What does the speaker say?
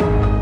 you